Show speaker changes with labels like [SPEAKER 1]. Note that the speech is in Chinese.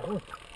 [SPEAKER 1] 走